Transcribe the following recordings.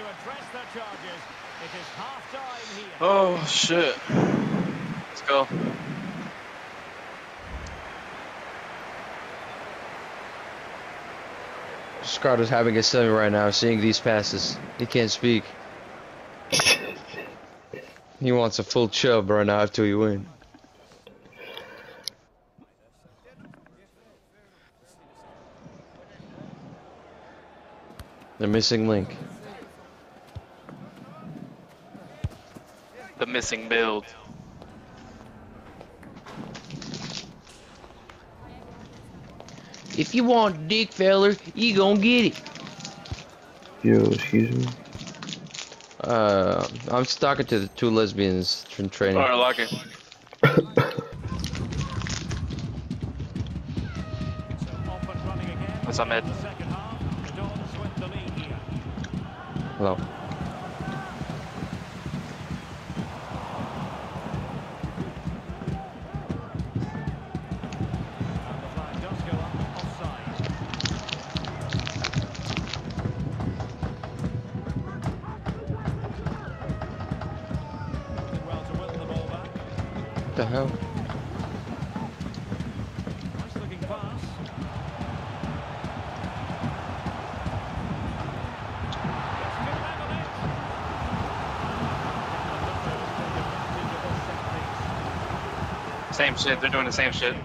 to address their charges. It is half time here. Oh shit. Let's go. Scardo's having a semi right now, seeing these passes. He can't speak. He wants a full chub right now after you win. The missing link. The missing build. If you want dick, feller, you gonna get it. Yo, excuse me. Uh, I'm talking to the two lesbians from training. Alright, lock it. So off and running again. That's Ahmed. The piece. Same shit. They're doing the same shit.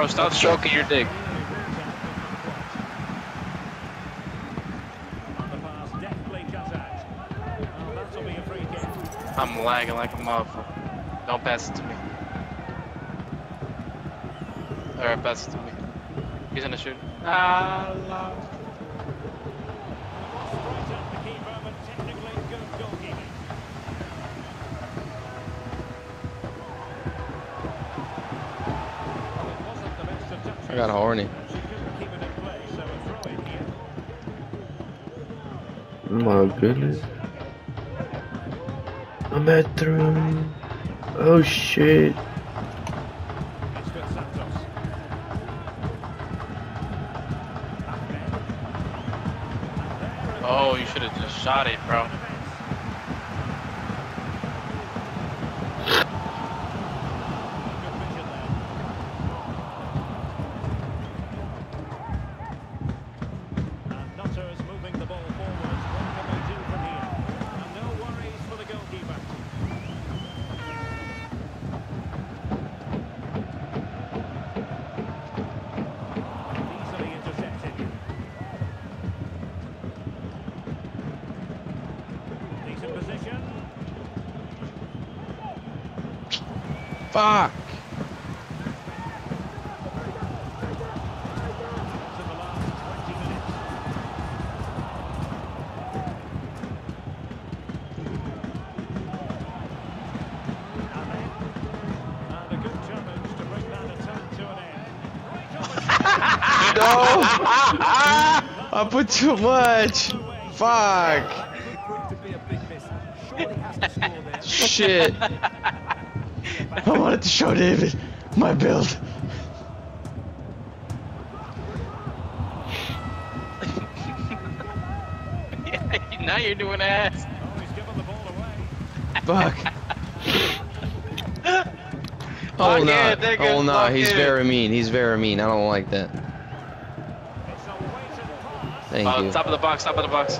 Bro, stop stroking your dick. The pass deftly cut out. That'll be a free kick. I'm lagging like a motherfucker. Don't pass it to me. Alright, pass it to me. He's gonna shoot. Ah, la. Straight at the keeper, but technically good goalkeeping. Well, it wasn't the best of touches. I got horny. She couldn't keep it in play, so a throw in here. Oh my goodness. I'm at three. Oh shit. It's got Santos. Ahmed. And there Oh, you should have just shot it, bro. Fuck! no! I put too much! Fuck! Shit! I wanted to show David my build. now you're doing ass. Oh, oh he's given the ball away. Fuck. Oh Lock no! in, Oh no! He's very mean. He's very mean. I don't like that. It's a weighted pass. Thank Oh, you. top of the box, top of the box.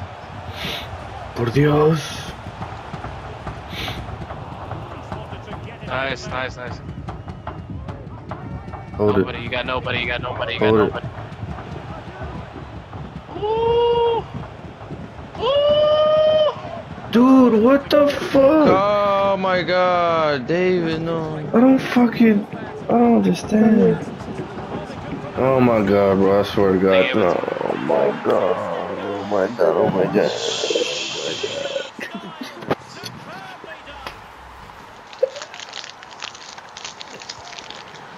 Por Dios. He's wanted to get it Nice, nice, nice. Hold Nobody, it. you got nobody, you got nobody, you got Hold it. nobody. Ooh. Ooh. Dude, what the fuck? Oh my God, David! No. I don't fucking. I don't understand. Oh my god, bro. I swear to God. Damn Oh my god. Oh my god. Oh my god.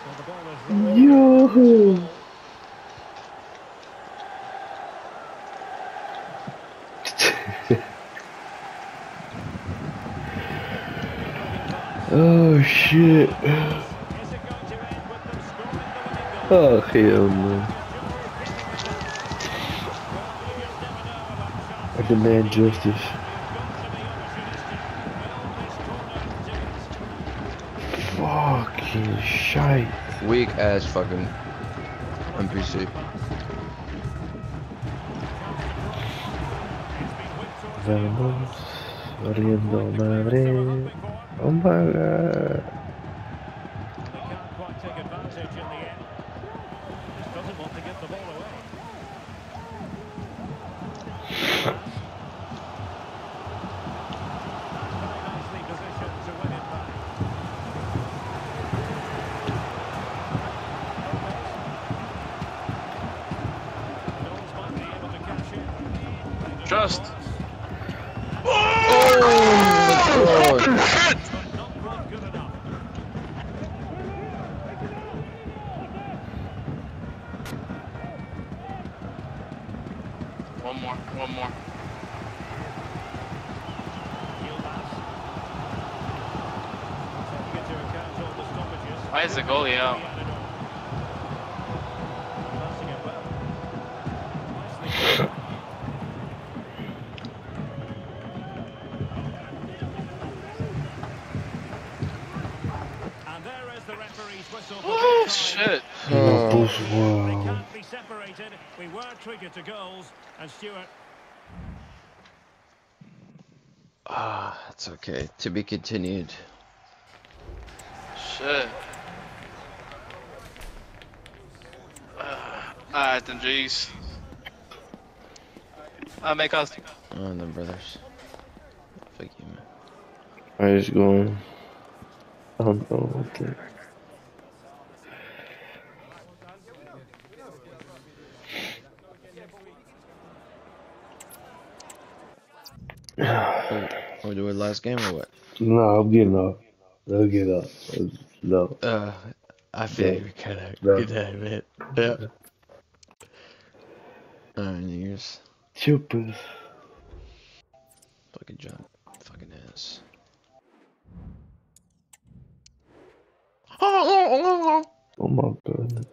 Well, the ball is rolling. Yo. oh shit. Oh hell no. I demand justice. Fucking shite. Weak ass fucking NPC. Vamos, madre. Oh my god. It. Trust. Oh my God! But not quite good enough. One more, one more. Yilmaz. Taking into account all the stoppages. Why is the goalie out? Passing it well. Nicely done. And there is the referee's whistle for Oh, full time. shit. No Oh. push They wow. can't be separated. We were triggered to goals, and Stuart Ah, it's okay. To be continued. Shit. Alright then, jeez. I make us. Oh no, brothers. Fuck you, man. I just going. I don't know. Okay. Last game or what? No, I'm getting up. I'll get up. No. Uh, I feel you're kind of Yeah. good night, man. Yeah. New Year's. Chupes. Fucking jump. Fucking ass. Oh my goodness.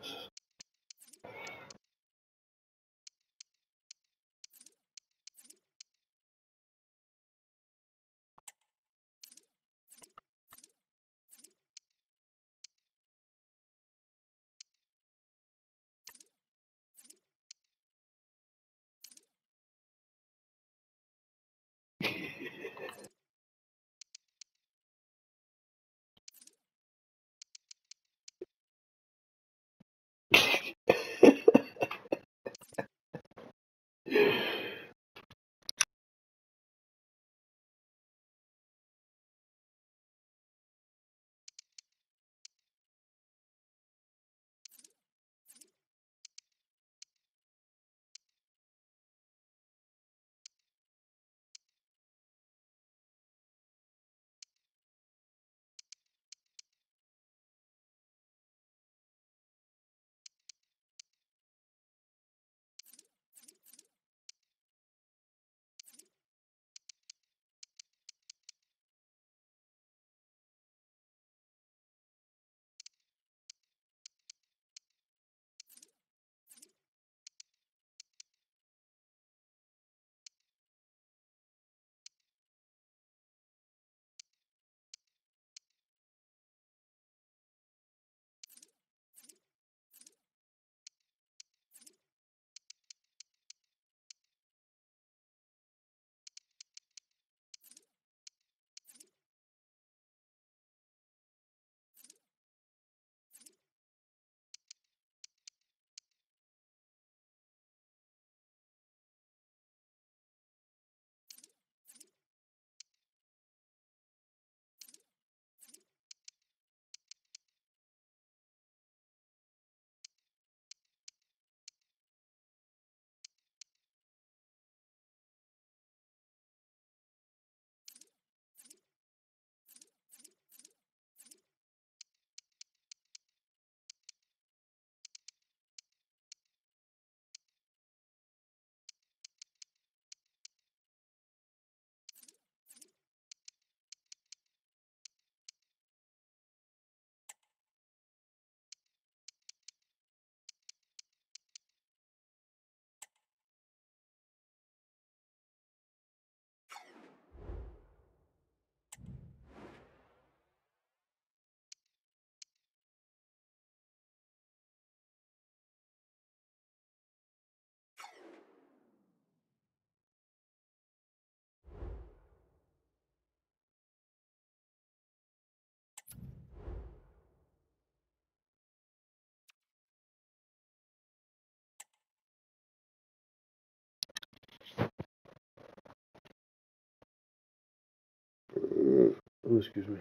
Excuse me.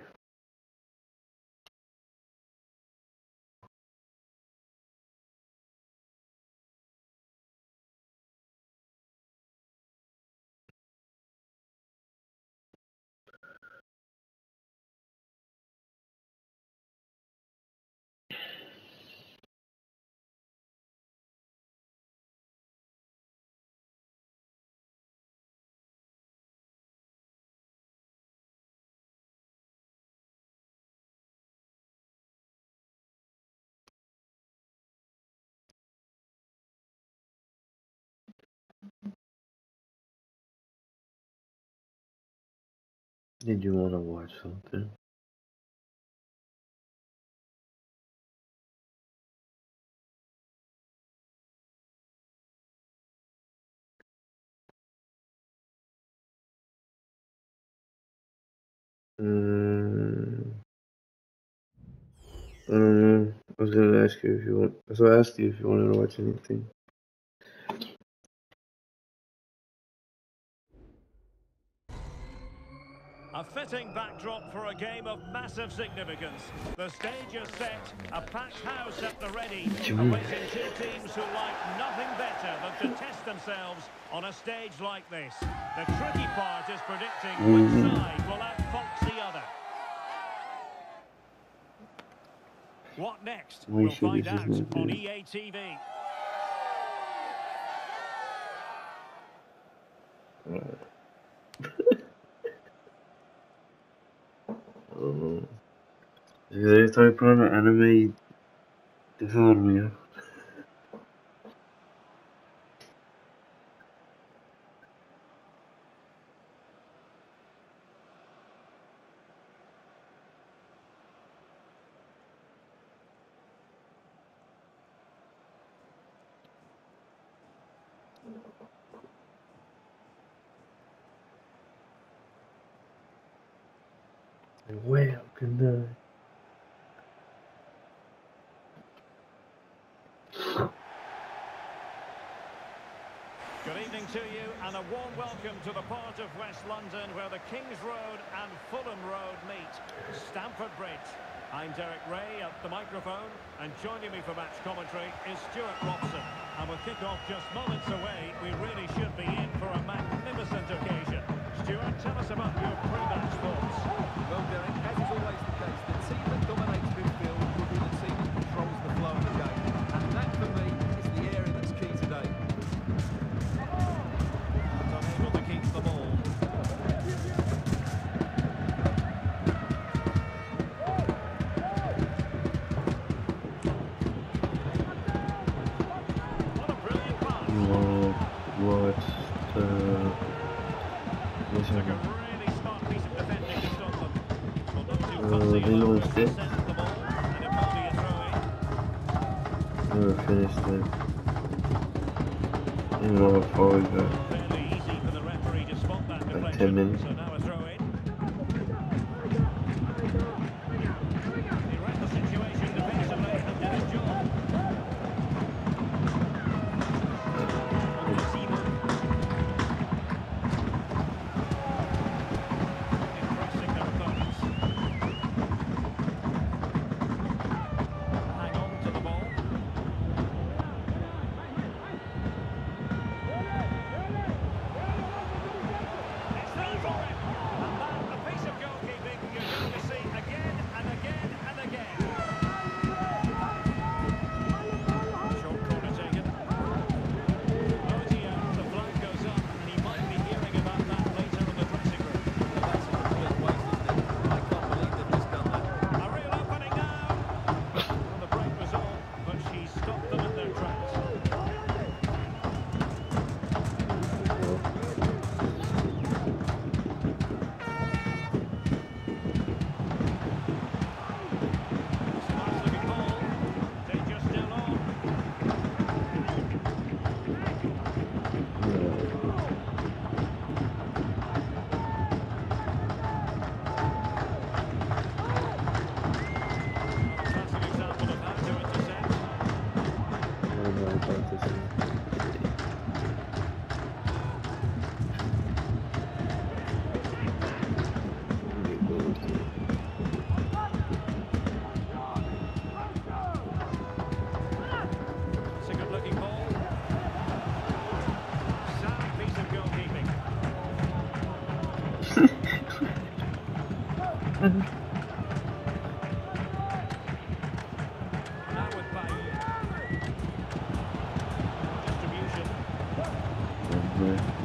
Did you want to watch something? Mm, I don't know. I was gonna ask you if you want. So I asked you if you wanted to watch anything. A fitting backdrop for a game of massive significance. The stage is set, a packed house at the ready, What you mean? awaiting two teams who like nothing better than to test themselves on a stage like this. The tricky part is predicting which Mhm. side will outfox the other. What next? We We'll find out on. EA TV. I Si todavía estoy probando anime y te. I'm Derek Rae at the microphone and joining me for match commentary is Stewart Robson. And with kick-off just moments away, we really should be in for a magnificent occasion. Stuart, tell us about your pre-match thoughts. Well, Derek, as is always the case, the team that dominates Like Right.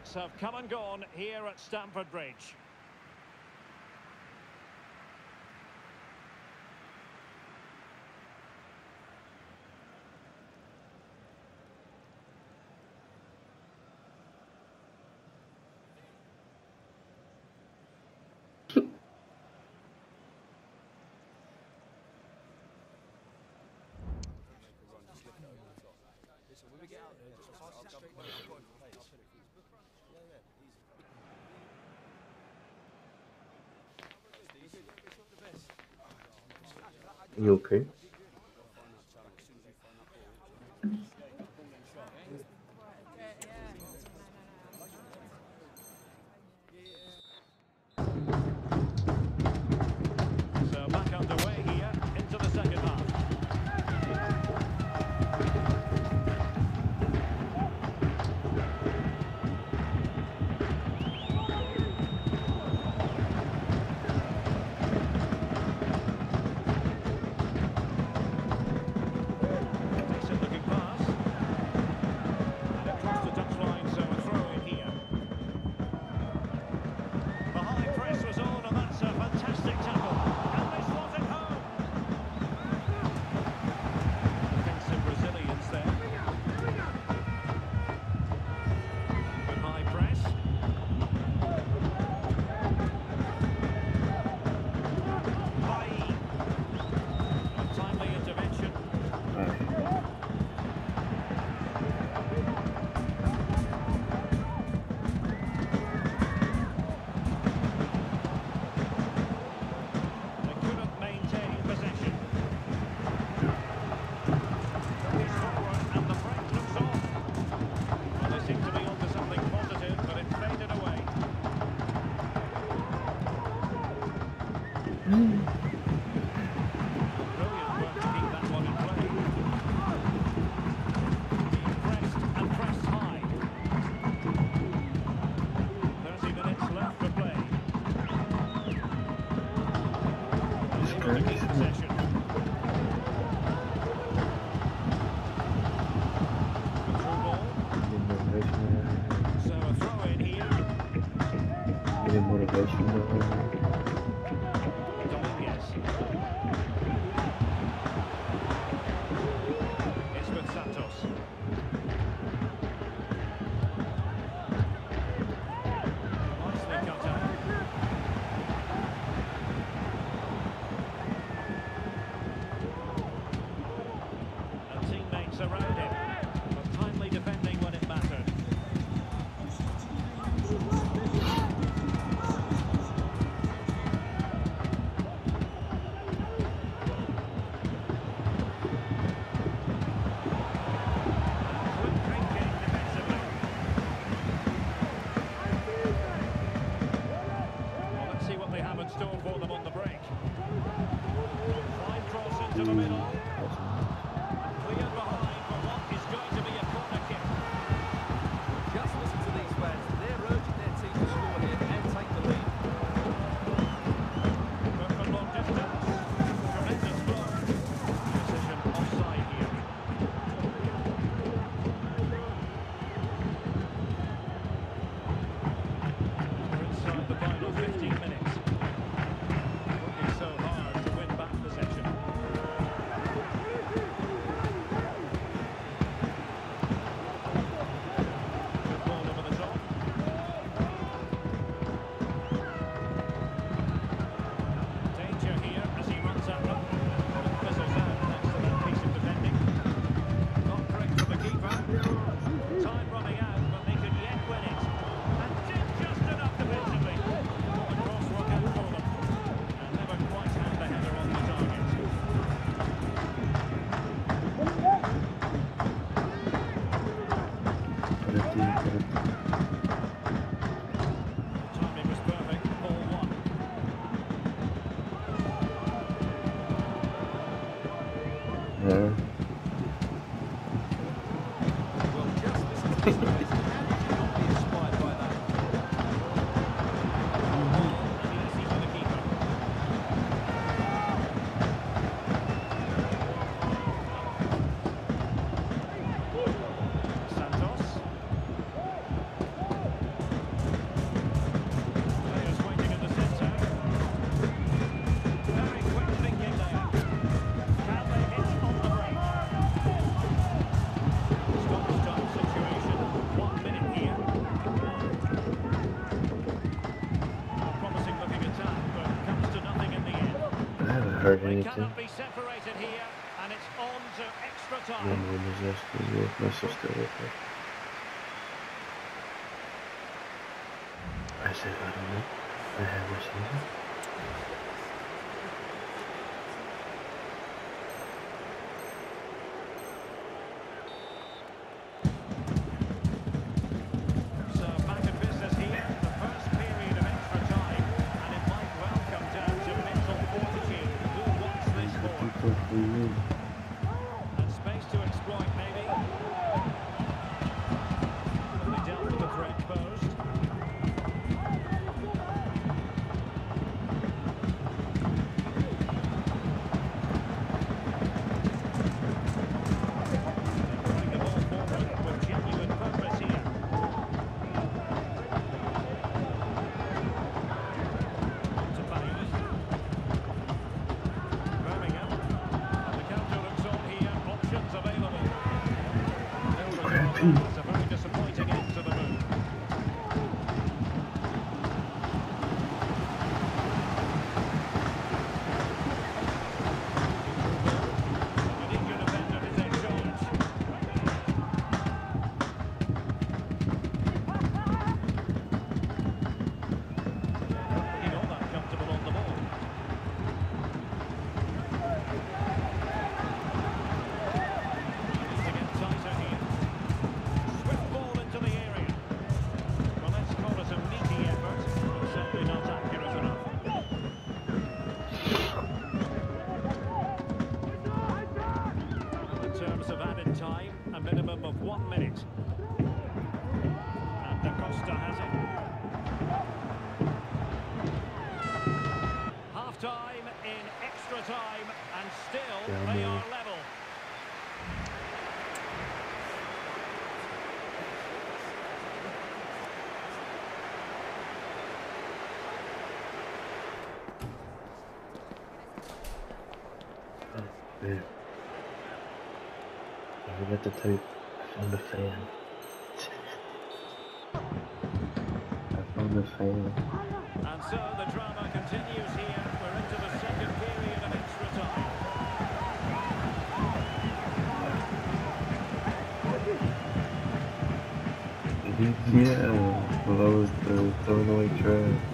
minutes have come and gone here at Stamford Bridge. You okay? cannot be separated here, and it's on to extra time. I said, I don't know. I have received. what you. with the tape on the fan. I found the fan. And so the drama continues here. We're into the second period of extra time. Yeah, blows the throwing away.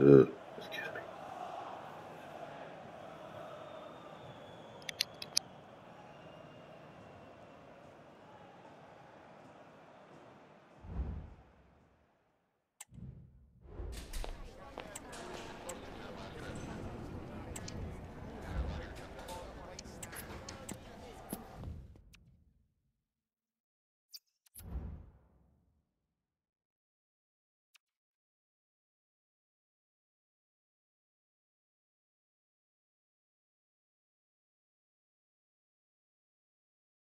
Uh.